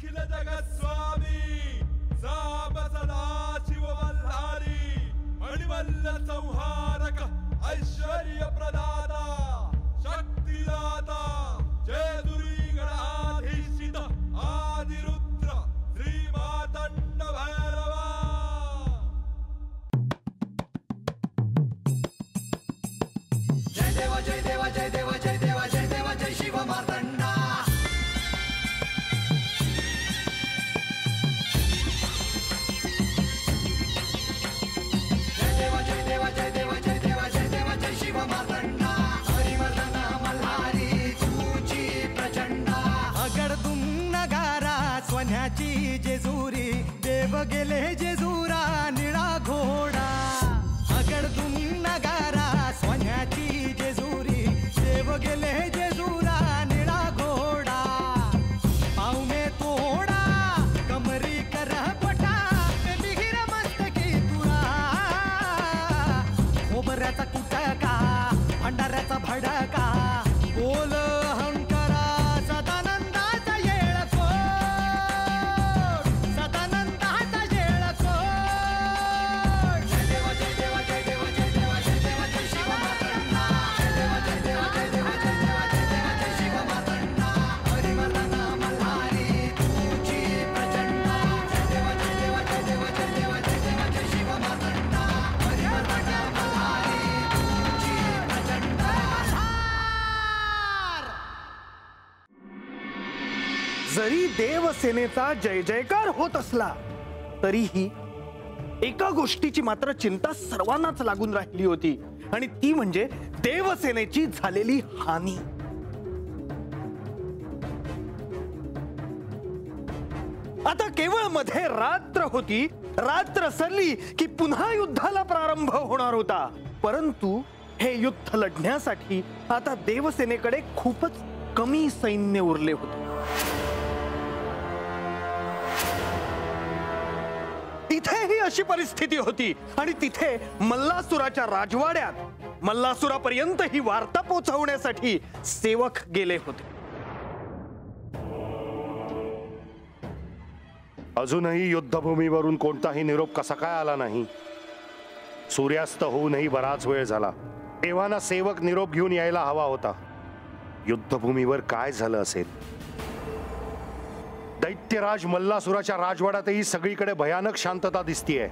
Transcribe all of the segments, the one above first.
ಅಖಿಲ ಜಗತ್ ಸ್ವಾಮಿ ಸಾಬ ಸದಾ ಶಿವವಲ್ಲಾರಿ ಮಣಿವಲ್ಲ ಸಂಹಾರಕ ಐಶ್ವರ್ಯ ಪ್ರದಾದ ಶಕ್ತಿದಾತ देव गेले देवसेनेचा जय जयकार होत असला तरीही एका गोष्टीची मात्र चिंता सर्वांनाच लागून राहिली होती आणि ती म्हणजे देवसेनेची झालेली हानी. आता केवळमध्ये रात्र होती रात्र सरली की पुन्हा युद्धाला प्रारंभ होणार होता. परंतु हे युद्ध लढण्यासाठी आता देवसेनेकडे खूपच कमी सैन्य उरले होते. तिथेही अशी परिस्थिती होती. आणि तिथे मल्लासुराच्या राजवाड्यात मल्लासुरापर्यंत ही वार्ता पोहोचवण्यासाठी सेवक गेले होते. अजूनही युद्धभूमीवरून कोणताही निरोप कसा काय आला नाही? सूर्यास्त होऊनही बराच वेळ झाला. एव्हाना सेवक निरोप घेऊन यायला हवा होता. युद्धभूमीवर काय झालं असेल? दैत्यराज मल्लासुराच्या राजवाड्यातही सगळीकडे भयानक शांतता दिसतीये.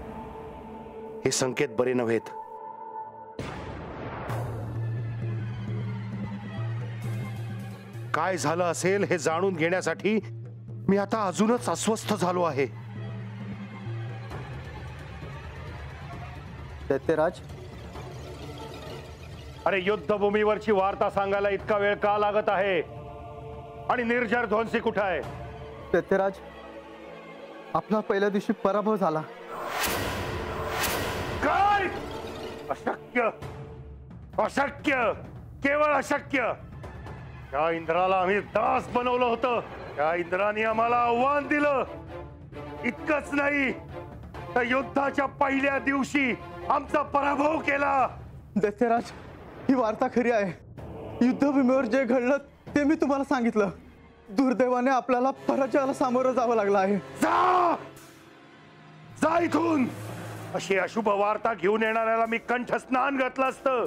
हे संकेत बरे नव्हेत. काय झालं असेल हे जाणून घेण्यासाठी मी आता अजूनच अस्वस्थ झालो आहे. दैत्यराज? अरे युद्धभूमीवरची वार्ता सांगायला इतका वेळ का लागत आहे? आणि निर्जर ध्वंसी कुठं आहे? दैत्यराज आपला पहिल्या दिवशी पराभव झाला. काय? अशक्य. अशक्य. केवळ अशक्य. त्या इंद्राला आम्ही दास बनवलं होतं. त्या इंद्राने आम्हाला आव्हान दिलं. इतकंच नाही तर युद्धाच्या पहिल्या दिवशी आमचा पराभव केला. दैत्यराज ही वार्ता खरी आहे. युद्धभूमीवर जे घडलं ते मी तुम्हाला सांगितलं. दुर्दैवाने आपल्याला पराजयाला सामोरं जावं लागलं आहे. जा! जा इथून! अशी अशुभ वार्ता घेऊन येणाऱ्याला मी कंठस्नान घातलं असतं.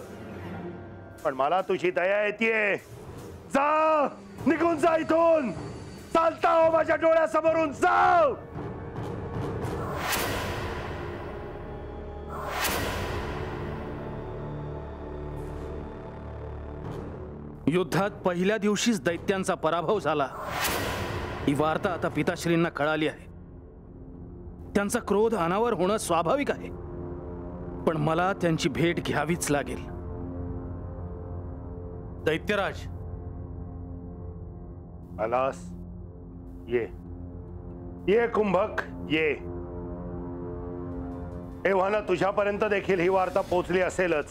पण मला तुझी दया येते जा! निघून जा इथून! चालता हो माझ्या डोळ्यासमोरून. जा युद्धात पहिल्या दिवशीच दैत्यांचा पराभव झाला. ही वार्ता आता पिताश्रींना कळाली आहे. त्यांचा क्रोध अनावर होणं स्वाभाविक आहे. पण मला त्यांची भेट घ्यावीच लागेल. दैत्यराज. आलास ये. ये कुंभक ये. एव्हाना तुझ्यापर्यंत देखील ही वार्ता पोचली असेलच.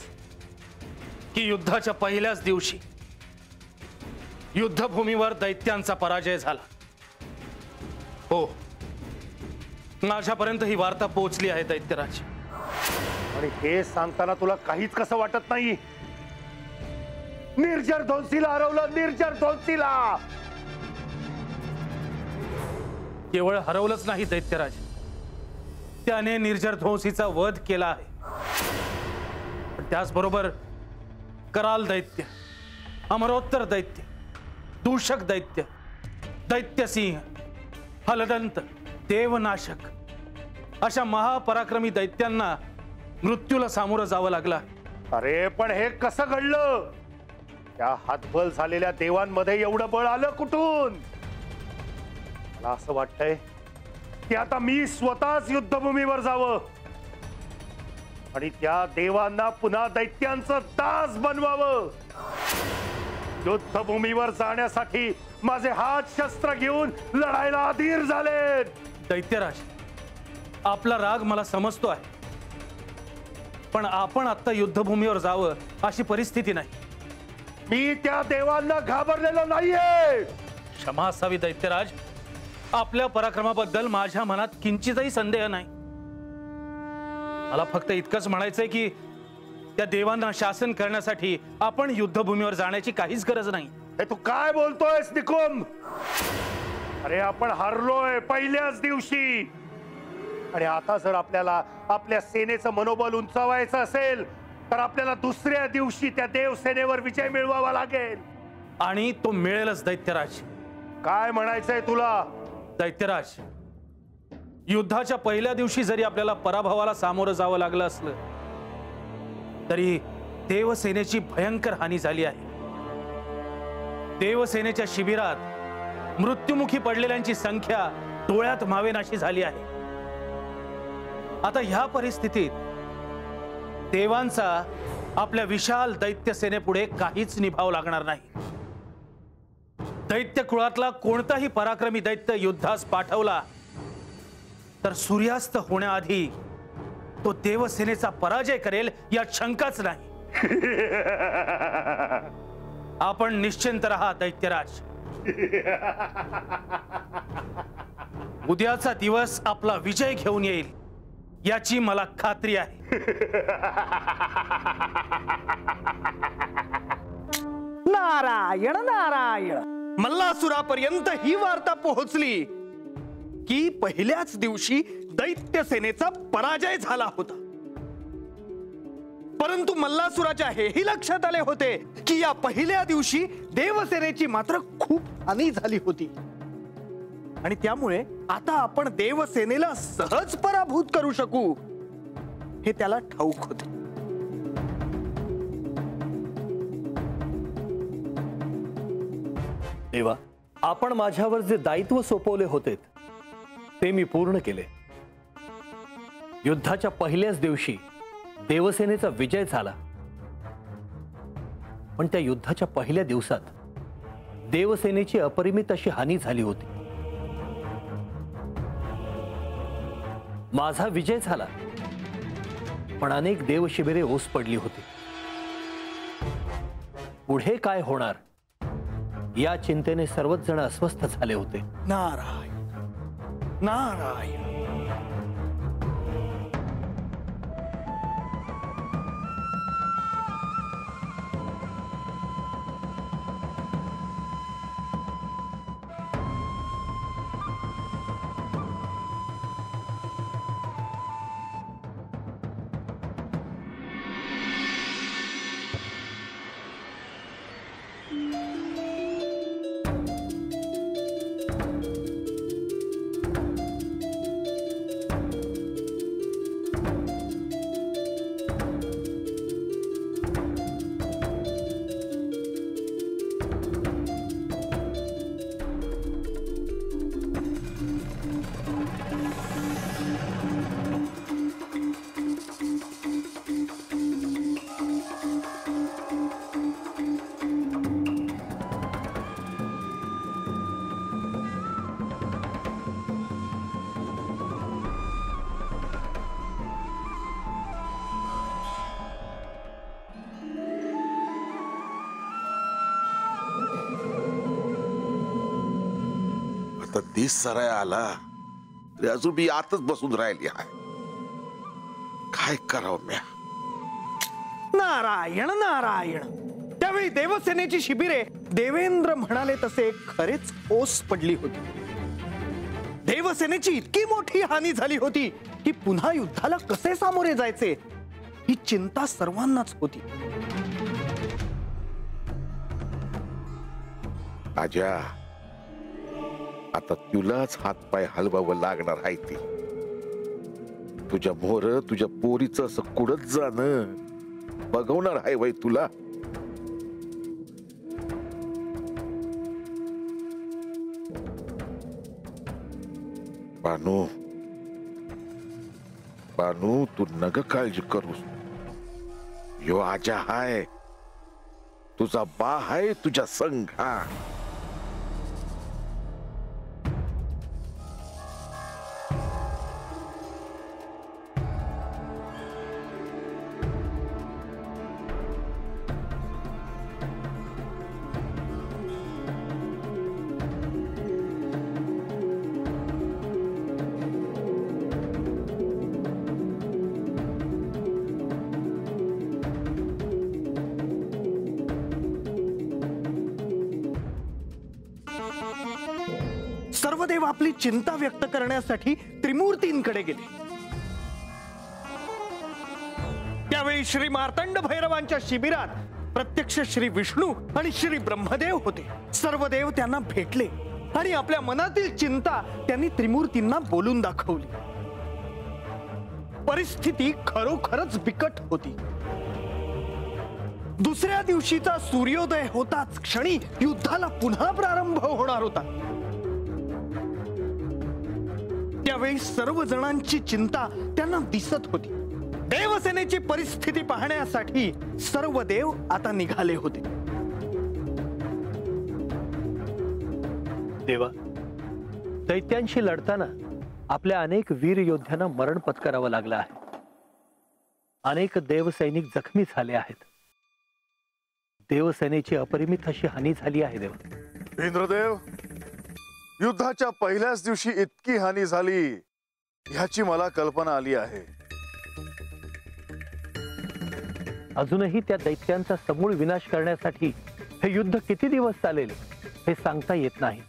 की युद्धाच्या पहिल्याच दिवशी युद्धभूमीवर दैत्यांचा पराजय झाला. हो. माझ्यापर्यंत ही वार्ता पोहोचली आहे दैत्यराज. आणि हे सांगताना तुला काहीच कसं वाटत नाही? निर्जर ध्वंसीला हरवलं निर्जर ध्वंसीला केवळ हरवलंच नाही दैत्यराज. त्याने निर्जर ध्वंसीचा वध केला आहे. त्याचबरोबर कराल दैत्य अमरोत्तर दैत्य. दूषक दैत्य दैत्यसिंह हलदंत देवनाशक अशा महापराक्रमी दैत्यांना मृत्यूला सामोरं जावं लागला अरे पण हे कसं घडलं? त्या हातबल झालेल्या देवांमध्ये एवढं बळ आलं कुठून? मला असं वाटतंय की आता मी स्वतःच युद्धभूमीवर जावं. आणि त्या देवांना पुन्हा दैत्यांचं दास बनवावं. युद्धभूमीवर जाण्यासाठी माझे हात शस्त्र घेऊन लढायला अधीर झालेत. दैत्यराज आपला राग मला समजतो आहे. पण आपण आता युद्धभूमीवर जावं अशी परिस्थिती नाही. मी त्या देवांना घाबरलेलो नाहीये. क्षमा असावी दैत्यराज. आपल्या पराक्रमाबद्दल माझ्या मनात किंचितही संदेह नाही. मला फक्त इतकंच म्हणायचंय की त्या देवांना शासन करण्यासाठी आपण युद्धभूमीवर जाण्याची काहीच गरज नाही. हे तू काय बोलतोयस निकुंभ? अरे आपण हरलोय पहिल्याच दिवशी. आणि आता जर आपल्याला आपल्या सेनेचं मनोबल उंचावायचं असेल तर आपल्याला दुसऱ्या दिवशी त्या देव सेनेवर विजय मिळवावा लागेल. आणि तो मिळेलच दैत्यराज. काय म्हणायचंय तुला? दैत्यराज युद्धाच्या पहिल्या दिवशी जरी आपल्याला पराभवाला सामोरं जावं लागलं असलं तरी देवसेनेची भयंकर हानी झाली आहे. देवसेनेच्या शिबिरात मृत्युमुखी पडलेल्यांची संख्या डोळ्यात मावेनाशी झाली आहे. आता ह्या परिस्थितीत देवांचा आपल्या विशाल दैत्य सेनेपुढे काहीच निभाव लागणार नाही. दैत्य कुळातला कोणताही पराक्रमी दैत्य युद्धास पाठवला तर सूर्यास्त होण्याआधी तो देवसेनेचा पराजय करेल यात शंकाच नाही. आपण निश्चिंत राहा दैत्यराज. उद्याचा दिवस आपला विजय घेऊन येईल याची मला खात्री आहे. नारायण नारायण. मल्लासुरापर्यंत ही वार्ता पोहोचली. की पहिल्याच दिवशी दैत्य सेनेचा पराजय झाला होता. परंतु मल्लासुराच्या हेही लक्षात आले होते की या पहिल्या दिवशी देवसेनेची मात्र खूप हानी झाली होती. आणि त्यामुळे आता आपण देवसेनेला सहज पराभूत करू शकू हे त्याला ठाऊक होते. देवा आपण माझ्यावर जे दायित्व सोपवले होते ते मी पूर्ण केले. युद्धाच्या पहिल्याच दिवशी देवसेनेचा विजय झाला. पण त्या युद्धाच्या पहिल्या दिवसात देवसेनेची अपरिमित अशी हानी झाली होती. माझा विजय झाला. पण अनेक देवशिबिरे ओस पडली होती. पुढे काय होणार? या चिंतेने सर्वच जण अस्वस्थ झाले होते. नारायण. नारायण। तीस सराय आला। तरी अजून मी आतच बसून राहिली आहे। काय करावं म्या? नारायण नारायण। त्यावेळी देवसेनेची शिबिरे देवेंद्र म्हणाले तसे खरेच ओस पडली होती। देवसेनेची इतकी मोठी हानी झाली होती की पुन्हा युद्धाला कसे सामोरे जायचे ही चिंता सर्वांनाच होती। आजा आता तुलाच हातपाय हलवावं लागणार आहे ते. तुझ्या मोर तुझ्या पोरीचं असं कुडत जाणं. बघवणार आहे वय तुला. बानू. बानू तू नग काळजी करूस. यो आजा हाय. तुझा बा हाय तुझ्या संघ हा. ब्रह्मदेव आपली चिंता व्यक्त करण्यासाठी त्रिमूर्तींकडे गेले. त्यावेळी श्री मार्तंड भैरवांच्या शिबिरात प्रत्यक्ष श्री विष्णू आणि श्री ब्रह्मदेव होते. सर्व देव त्यांना भेटले आणि आपल्या मनातील चिंता त्यांनी त्रिमूर्तींना बोलून दाखवली. परिस्थिती खरोखरच बिकट होती. दुसऱ्या दिवशीचा सूर्योदय होताच क्षणी युद्धाला पुन्हा प्रारंभ होणार होता. त्यावेळी सर्व जणांची चिंता त्यांना दिसत होती. देवसेनेची परिस्थिती पाहण्यासाठी सर्व देव आता निघाले होते. देवा दैत्यांशी लढताना आपल्या अनेक वीर योद्ध्यांना मरण पत्करावं लागलं आहे. अनेक देवसैनिक जखमी झाले आहेत. देवसेनेची अपरिमित अशी हानी झाली आहे देव. इंद्रदेव युद्धाच्या पहिल्याच दिवशी इतकी हानी झाली ह्याची मला कल्पना आली आहे. अजूनही त्या दैत्यांचा समूळ विनाश करण्यासाठी हे युद्ध किती दिवस चालेल हे सांगता येत नाही.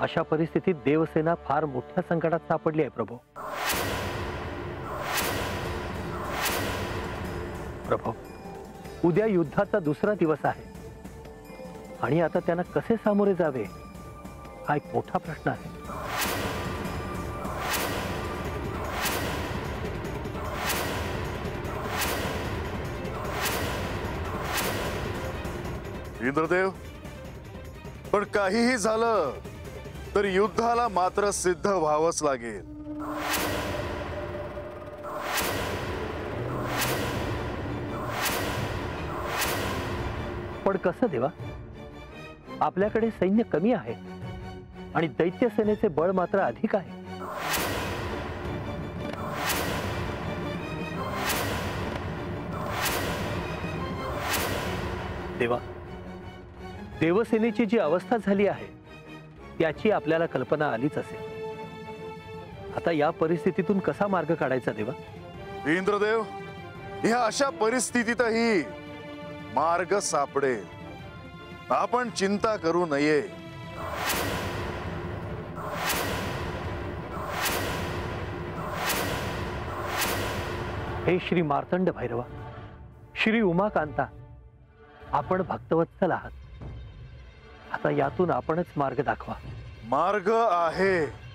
अशा परिस्थितीत देवसेना फार मोठ्या संकटात सापडली आहे प्रभू. प्रभू उद्या युद्धाचा दुसरा दिवस आहे. आणि आता त्यांना कसे सामोरे जावे हा एक मोठा प्रश्न आहे. इंद्रदेव पण काहीही झालं तर युद्धाला मात्र सिद्ध व्हावंच लागेल. पण कसं देवा? आपल्याकडे सैन्य कमी आहे आणि दैत्य सेनेचे बळ मात्र अधिक आहे. देवा, देवसेनेची जी अवस्था झाली आहे त्याची कल्पना आलीच आता या परिस्थितीतून कसा मार्ग काढायचा देवा? इंद्रदेव, ह्या अशा परिस्थितीतही मार्ग सापडेल आपण चिंता करू नये. हे श्री मार्तंड भैरवा श्री उमाकांता आपण भक्तवत्सल आहात. आता यातून आपणच मार्ग दाखवा. मार्ग आहे.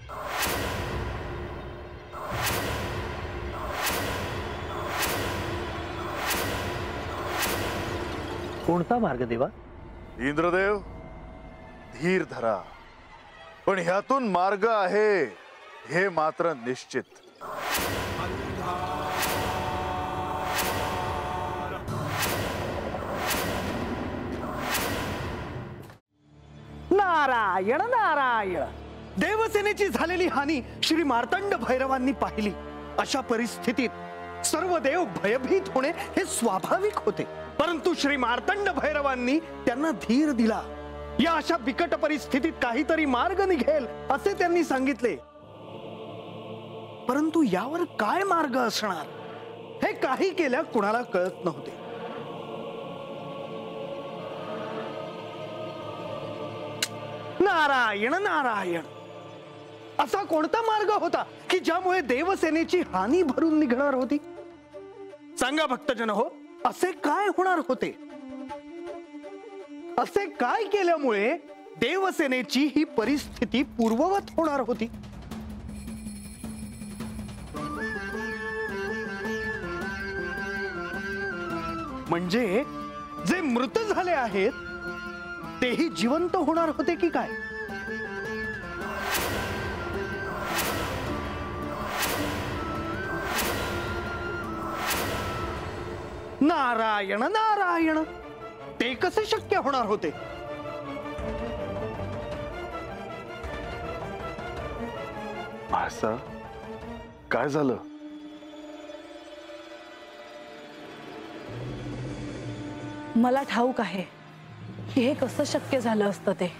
कोणता मार्ग देवा? इंद्रदेव धीर धरा. पण ह्यातून मार्ग आहे हे मात्र निश्चित. नारायण नारायण. देवसेनेची झालेली हानी श्री मार्तंड भैरवांनी पाहिली. अशा परिस्थितीत सर्व देव भयभीत होणे हे स्वाभाविक होते. परंतु श्री मार्तंड भैरवांनी त्यांना धीर दिला. या अशा बिकट परिस्थितीत काहीतरी मार्ग निघेल असे त्यांनी सांगितले. परंतु यावर काय मार्ग असणार? हे काही केल्या कुणाला कळत नव्हते. नारायण नारायण. असा कोणता मार्ग होता की ज्यामुळे देवसेनेची हानी भरून निघणार होती? सांगा भक्तजन हो असे काय होणार होते? असे काय केल्यामुळे देवसेनेची ही परिस्थिती पूर्ववत होणार होती? म्हणजे जे मृत झाले आहेत तेही जिवंत होणार होते की काय? नारायण नारायण. ते कसे शक्य होणार होते? भासा काय झालं? मला ठाऊक आहे की हे कसं शक्य झालं असतं ते.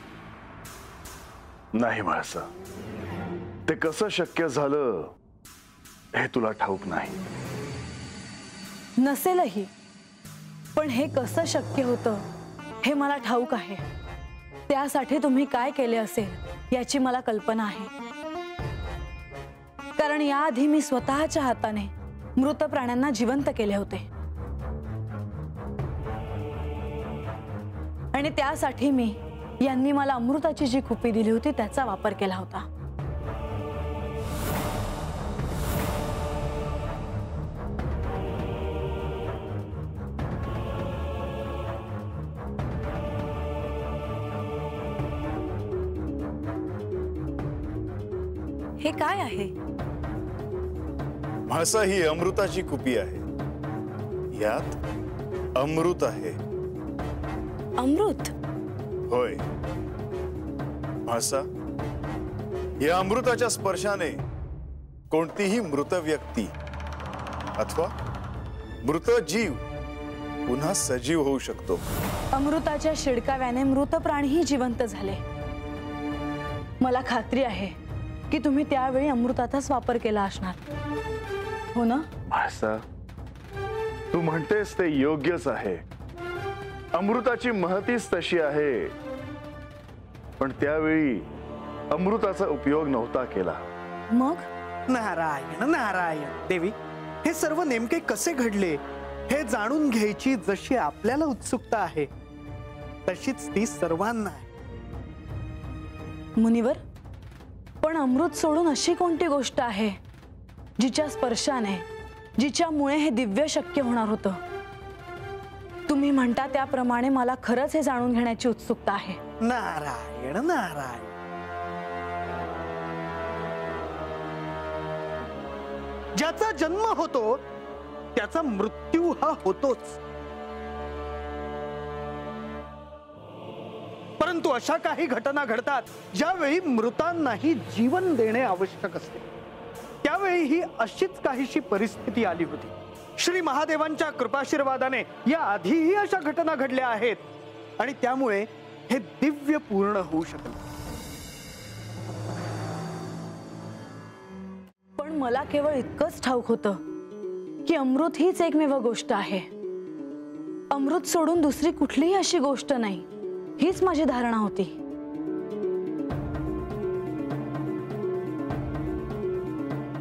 नाही भासा ते कसं शक्य झालं हे तुला ठाऊक नाही. नसेलही. पण हे कसं शक्य होतं हे मला ठाऊक आहे. त्यासाठी तुम्ही काय केले असेल याची मला कल्पना आहे. कारण याआधी मी स्वतःच्या हाताने मृत प्राण्यांना जिवंत केले होते. आणि त्यासाठी मी यांनी मला अमृताची जी खुपी दिली होती त्याचा वापर केला होता. काय आहे? म्हासा ही अमृताची कुपी आहे. यात अमृत आहे. अमृत? होय. म्हासा या अमृताच्या स्पर्शाने कोणतीही मृत व्यक्ती अथवा मृत जीव पुन्हा सजीव होऊ शकतो. अमृताच्या शिडकाव्याने मृत प्राणीही जिवंत झाले. मला खात्री आहे की तुम्ही त्यावेळी अमृताचाच वापर केला असणार. हो ना? भासा तू म्हणतेस ते योग्यच आहे. अमृताची महतीच तशी आहे. पण त्यावेळी अमृताचा उपयोग नव्हता केला. मग? नारायण नारायण. देवी हे सर्व नेमके कसे घडले हे जाणून घ्यायची जशी आपल्याला उत्सुकता आहे तशीच ती सर्वांना आहे. मुनिवर? पण अमृत सोडून अशी कोणती गोष्ट आहे? जिच्या स्पर्शाने जिच्यामुळे हे दिव्य शक्य होणार होतं? तुम्ही म्हणता त्याप्रमाणे मला खरंच हे जाणून घेण्याची उत्सुकता आहे. नारायण नारायण. ज्याचा जन्म होतो त्याचा मृत्यू हा होतोच. परंतु अशा काही घटना घडतात ज्यावेळी मृतांनाही जीवन देणे आवश्यक असते. त्यावेळी ही अशीच काहीशी परिस्थिती आली होती. श्री महादेवांच्या कृपाशीर्वादाने या आधीही अशा घटना घडल्या आहेत आणि त्यामुळे हे दिव्य पूर्ण होऊ शकलं. पण मला केवळ इतकंच ठाऊक होतं की अमृत हीच एकमेव गोष्ट आहे. अमृत सोडून दुसरी कुठलीही अशी गोष्ट नाही. हीच माझी धारणा होती.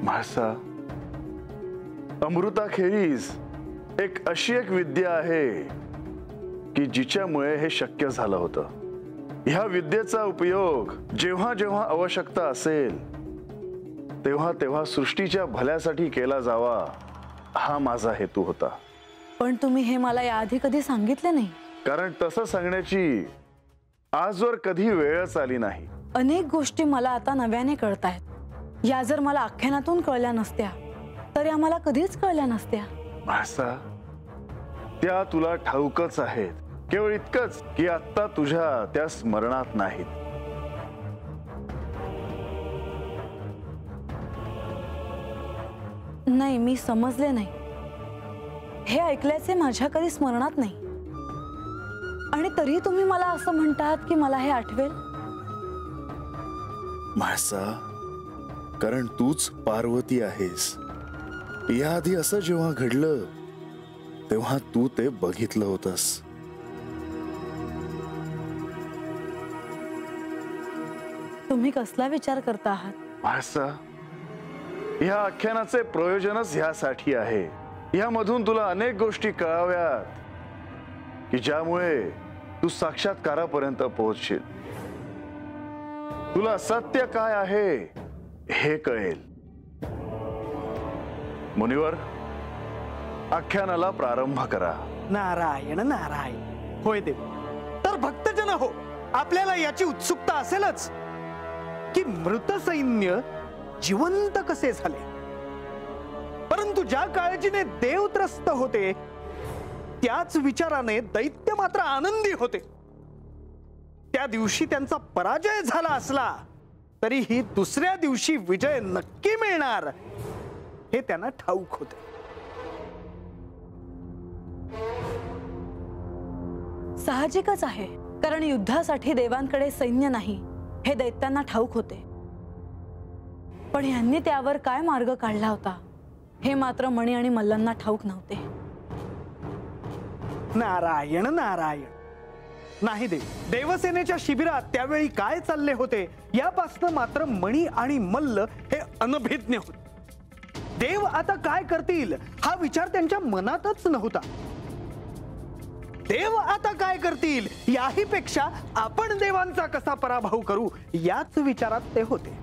म्हासा अमृताखेरीज एक अशी एक विद्या आहे की जिच्यामुळे हे शक्य झालं होतं. ह्या विद्येचा उपयोग जेव्हा जेव्हा आवश्यकता असेल तेव्हा तेव्हा सृष्टीच्या भल्यासाठी केला जावा हा माझा हेतू होता. पण तुम्ही हे मला याआधी कधी सांगितले नाही? कारण तसं सांगण्याची आजवर कधी वेळच आली नाही. अनेक गोष्टी मला आता नव्याने कळतायत. या जर मला आख्यानातून कळल्या नसत्या तर या मला कधीच कळल्या नसत्या. भासा त्या तुला ठाऊकच आहेत. केवळ इतकंच की आता तुझ्या त्या स्मरणात नाहीत. नाही मी समजले नाही. हे ऐकल्याचे माझ्या कधी स्मरणात नाही. आणि तरी तुम्ही मला असं म्हणतात की मला हे आठवेल? म्हासा कारण तूच पार्वती आहेस. याआधी असं जेव्हा घडलं तेव्हा तू ते बघितलं होतस. तुम्ही कसला विचार करता आहात? महाराज ह्या आख्यानाचे प्रयोजनच ह्यासाठी आहे. ह्यामधून तुला अनेक गोष्टी कळाव्यात की ज्यामुळे तू साक्षात्कारापर्यंत पोहोचशील. तुला सत्य काय आहे हे कळेल. मुनिवर आख्यानाला प्रारंभ करा. नारायण नारायण. होय देव. तर भक्तजन हो आपल्याला याची उत्सुकता असेलच की मृत सैन्य जिवंत कसे झाले? परंतु ज्या काळजीने देव त्रस्त होते त्याच विचाराने दैत्य मात्र आनंदी होते. त्या दिवशी त्यांचा पराजय झाला असला तरीही दुसऱ्या दिवशी विजय नक्की मिळणार हे त्यांना ठाऊक होते. साहजिकच आहे कारण युद्धासाठी देवांकडे सैन्य नाही हे दैत्यांना ठाऊक होते. पण यांनी त्यावर काय मार्ग काढला होता हे मात्र मणी आणि मल्लांना ठाऊक नव्हते. नारायण नारायण. नाही देव देवसेनेच्या शिबिरात त्यावेळी काय चालले होते यापासनं मात्र मणी आणि मल्ल हे अनभिज्ञ होते. देव आता काय करतील हा विचार त्यांच्या मनातच नव्हता. देव आता काय करतील याही पेक्षा आपण देवांचा कसा पराभव करू याच विचारात ते होते.